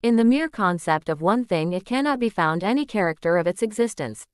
In the mere concept of one thing it cannot be found any character of its existence.